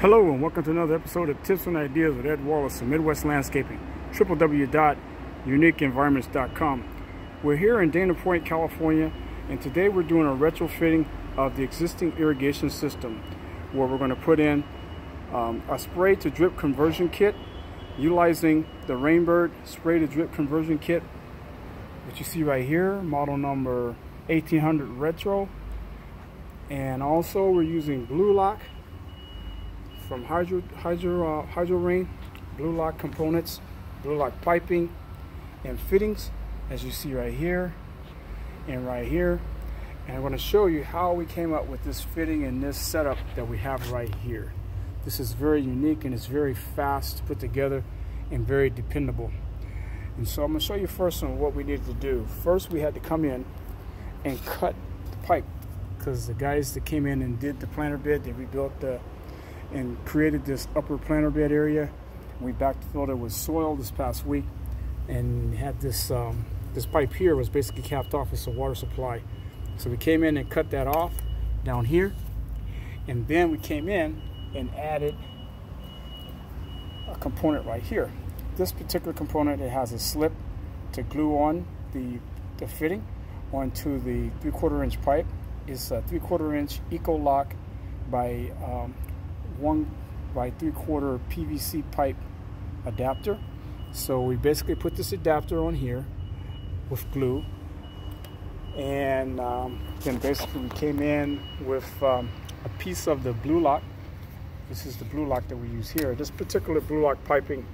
Hello and welcome to another episode of Tips and Ideas with Ed Wallace of Midwest Landscaping, www.uniqueenvironments.com. We're here in Dana Point, California, and today we're doing a retrofitting of the existing irrigation system where we're going to put in um, a spray to drip conversion kit utilizing the Rainbird spray to drip conversion kit, which you see right here, model number 1800 Retro. And also we're using Blu-Lock from Hydro, Hydro, uh, Hydro Rain, Blu-Lock components, Blu-Lock piping and fittings, as you see right here and right here. And I'm to show you how we came up with this fitting and this setup that we have right here. This is very unique and it's very fast to put together and very dependable. And so I'm going to show you first on what we needed to do. First, we had to come in and cut the pipe because the guys that came in and did the planter bed, they rebuilt the and created this upper planter bed area. We backfilled it with soil this past week and had this um, this pipe here was basically capped off as a water supply. So we came in and cut that off down here and then we came in and added a component right here. This particular component it has a slip to glue on the, the fitting onto the three quarter inch pipe. It's a three quarter inch Eco Lock by um, one by three quarter PVC pipe adapter. So we basically put this adapter on here with glue and um, then basically we came in with um, a piece of the Blu-Lock. This is the Blu-Lock that we use here. This particular Blu-Lock piping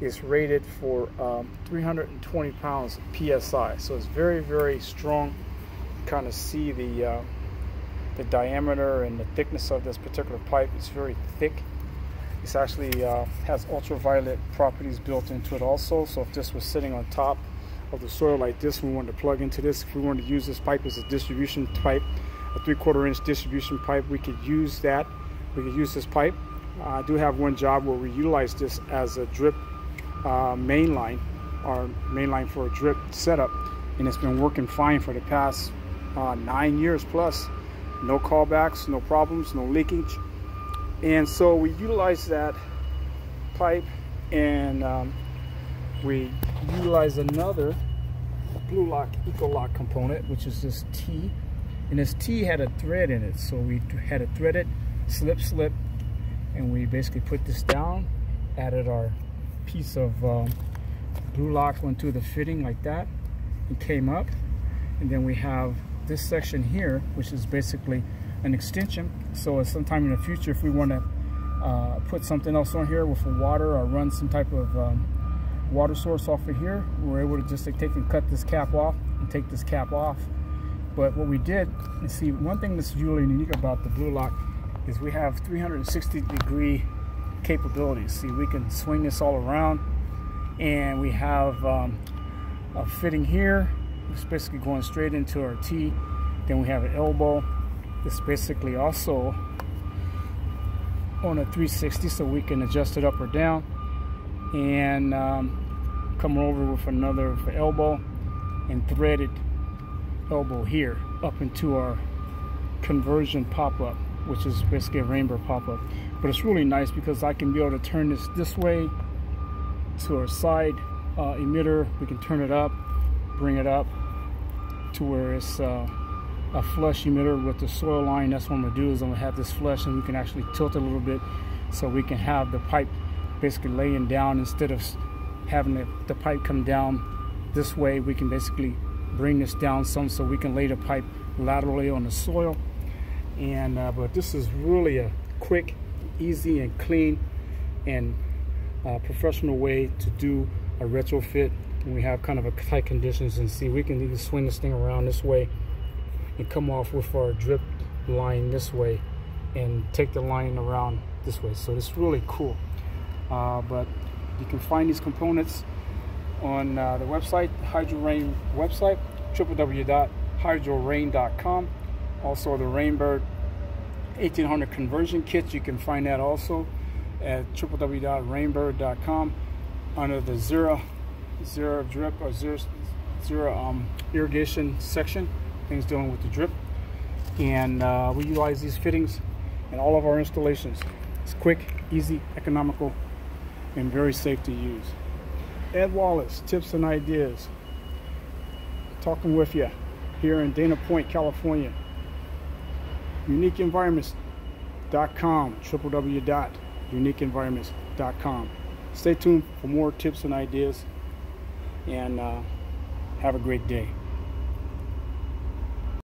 is rated for um, 320 pounds PSI. So it's very, very strong. Kind of see the uh, the diameter and the thickness of this particular pipe is very thick. This actually uh, has ultraviolet properties built into it also. So if this was sitting on top of the soil like this, we wanted to plug into this. If we wanted to use this pipe as a distribution pipe, a three quarter inch distribution pipe, we could use that. We could use this pipe. Uh, I do have one job where we utilize this as a drip uh, main line, our main line for a drip setup. And it's been working fine for the past uh, nine years plus no callbacks, no problems, no leakage. And so we utilize that pipe and um, we utilize another Blu-Lock Eco-Lock component, which is this T. And this T had a thread in it. So we had a threaded slip slip and we basically put this down, added our piece of um, Blu-Lock onto the fitting like that and came up. And then we have this section here, which is basically an extension. So sometime in the future, if we want to uh, put something else on here with water or run some type of um, water source off of here, we're able to just like, take and cut this cap off and take this cap off. But what we did, you see, one thing that's really unique about the Blu-Lock is we have 360 degree capabilities. See, we can swing this all around and we have um, a fitting here it's basically going straight into our T. Then we have an elbow. It's basically also on a 360 so we can adjust it up or down. And um, come over with another elbow and threaded elbow here up into our conversion pop-up which is basically a Rainbird pop-up but it's really nice because I can be able to turn this this way to our side uh, emitter we can turn it up bring it up to where it's uh, a flush emitter with the soil line. That's what I'm gonna do is I'm gonna have this flush and we can actually tilt a little bit so we can have the pipe basically laying down instead of having the, the pipe come down this way. We can basically bring this down some so we can lay the pipe laterally on the soil. And uh, but this is really a quick, easy and clean and uh, professional way to do a retrofit we have kind of a tight conditions and see we can even swing this thing around this way and come off with our drip line this way and take the line around this way. So it's really cool. Uh, but you can find these components on uh, the website hydro rain website www.hydrorain.com also the rainbird 1800 conversion kits you can find that also at www.rainbird.com under the zero zero drip or zero, zero um, irrigation section, things dealing with the drip. And uh, we utilize these fittings in all of our installations. It's quick, easy, economical, and very safe to use. Ed Wallace, tips and ideas. Talking with you here in Dana Point, California. UniqueEnvironments.com, www.uniqueenvironments.com. Stay tuned for more tips and ideas, and uh, have a great day.